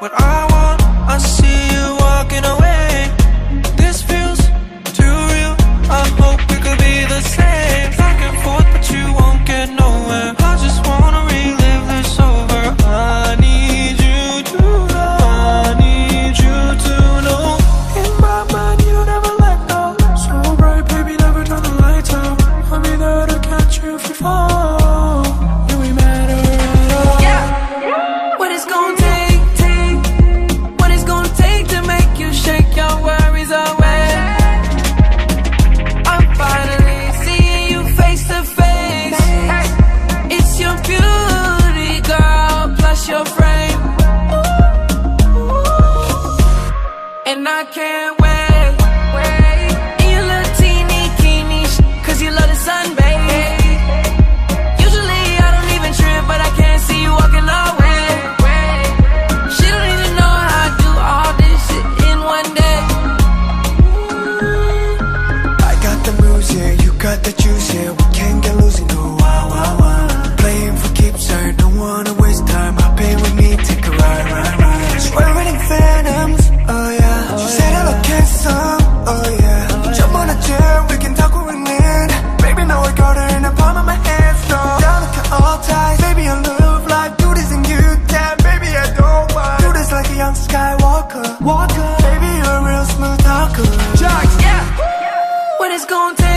what I your frame. And I can't wait, wait. In your little teeny keeny cause you love the sun, babe. Usually I don't even trip, but I can't see you walking away. She don't even know how I do all this shit in one day. I got the moves yeah. you got the juice yeah. we can young Skywalker. Walker. Baby, you're a real smooth talker. Jax, yeah. What it's gonna take.